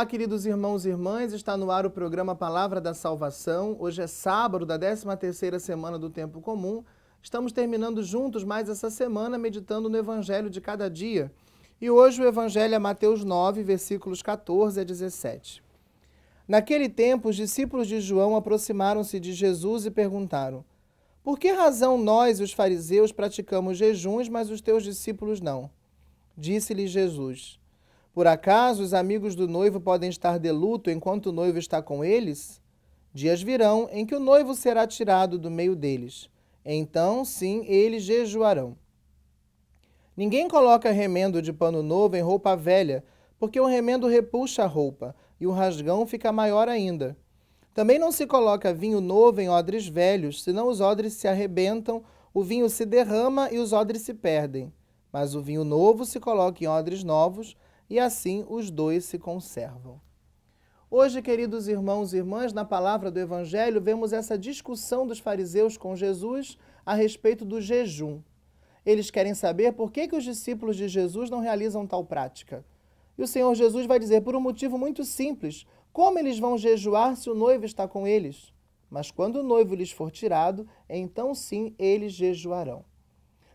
Olá, queridos irmãos e irmãs, está no ar o programa Palavra da Salvação. Hoje é sábado da 13ª semana do Tempo Comum. Estamos terminando juntos mais essa semana meditando no Evangelho de cada dia. E hoje o Evangelho é Mateus 9, versículos 14 a 17. Naquele tempo, os discípulos de João aproximaram-se de Jesus e perguntaram: Por que razão nós, os fariseus, praticamos jejuns, mas os teus discípulos não? Disse-lhe Jesus: por acaso os amigos do noivo podem estar de luto enquanto o noivo está com eles? Dias virão em que o noivo será tirado do meio deles. Então, sim, eles jejuarão. Ninguém coloca remendo de pano novo em roupa velha, porque o remendo repuxa a roupa e o rasgão fica maior ainda. Também não se coloca vinho novo em odres velhos, senão os odres se arrebentam, o vinho se derrama e os odres se perdem. Mas o vinho novo se coloca em odres novos, e assim os dois se conservam. Hoje, queridos irmãos e irmãs, na palavra do Evangelho, vemos essa discussão dos fariseus com Jesus a respeito do jejum. Eles querem saber por que, que os discípulos de Jesus não realizam tal prática. E o Senhor Jesus vai dizer por um motivo muito simples: como eles vão jejuar se o noivo está com eles? Mas quando o noivo lhes for tirado, então sim eles jejuarão.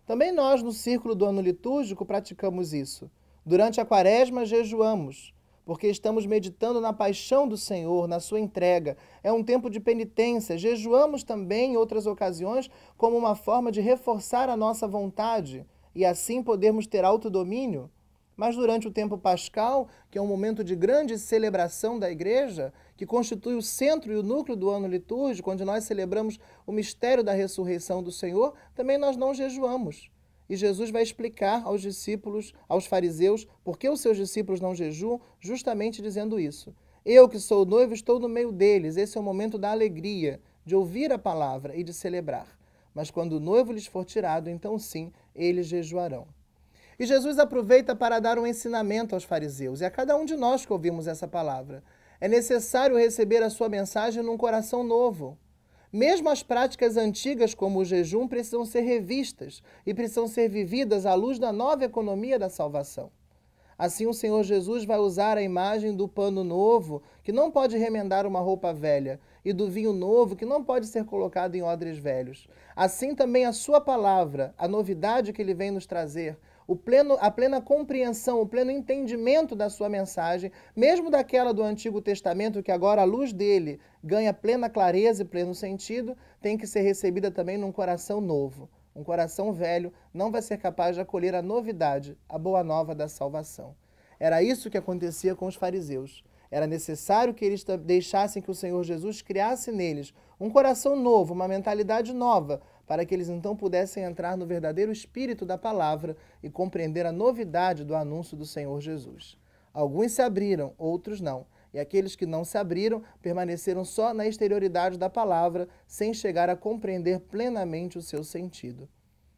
Também nós, no círculo do ano litúrgico, praticamos isso. Durante a quaresma, jejuamos, porque estamos meditando na paixão do Senhor, na sua entrega. É um tempo de penitência. Jejuamos também em outras ocasiões como uma forma de reforçar a nossa vontade e assim podermos ter autodomínio. Mas durante o tempo pascal, que é um momento de grande celebração da igreja, que constitui o centro e o núcleo do ano litúrgico, onde nós celebramos o mistério da ressurreição do Senhor, também nós não jejuamos. E Jesus vai explicar aos discípulos, aos fariseus, por que os seus discípulos não jejuam, justamente dizendo isso. Eu, que sou noivo, estou no meio deles. Esse é o momento da alegria, de ouvir a palavra e de celebrar. Mas quando o noivo lhes for tirado, então sim, eles jejuarão. E Jesus aproveita para dar um ensinamento aos fariseus e a cada um de nós que ouvimos essa palavra. É necessário receber a sua mensagem num coração novo. Mesmo as práticas antigas, como o jejum, precisam ser revistas e precisam ser vividas à luz da nova economia da salvação. Assim, o Senhor Jesus vai usar a imagem do pano novo, que não pode remendar uma roupa velha, e do vinho novo, que não pode ser colocado em odres velhos. Assim também a sua palavra, a novidade que ele vem nos trazer, o pleno, a plena compreensão, o pleno entendimento da sua mensagem, mesmo daquela do Antigo Testamento, que agora a luz dele ganha plena clareza e pleno sentido, tem que ser recebida também num coração novo. Um coração velho não vai ser capaz de acolher a novidade, a boa nova da salvação. Era isso que acontecia com os fariseus. Era necessário que eles deixassem que o Senhor Jesus criasse neles um coração novo, uma mentalidade nova, para que eles então pudessem entrar no verdadeiro espírito da palavra e compreender a novidade do anúncio do Senhor Jesus. Alguns se abriram, outros não. E aqueles que não se abriram permaneceram só na exterioridade da palavra, sem chegar a compreender plenamente o seu sentido.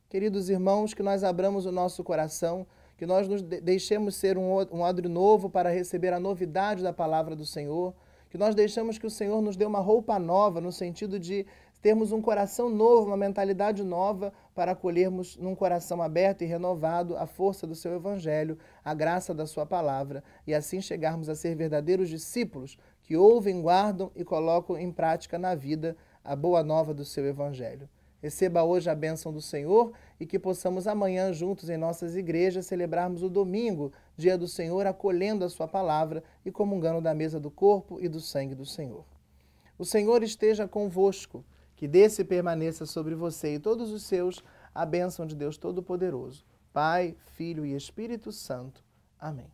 Queridos irmãos, que nós abramos o nosso coração, que nós nos deixemos ser um, odre novo para receber a novidade da palavra do Senhor, que nós deixamos que o Senhor nos dê uma roupa nova, no sentido de termos um coração novo, uma mentalidade nova para acolhermos num coração aberto e renovado a força do seu evangelho, a graça da sua palavra e assim chegarmos a ser verdadeiros discípulos que ouvem, guardam e colocam em prática na vida a boa nova do seu evangelho. Receba hoje a bênção do Senhor e que possamos amanhã, juntos em nossas igrejas, celebrarmos o domingo, dia do Senhor, acolhendo a Sua palavra e comungando da mesa do corpo e do sangue do Senhor. O Senhor esteja convosco que desse permaneça sobre você e todos os seus a bênção de Deus Todo-Poderoso, Pai, Filho e Espírito Santo. Amém.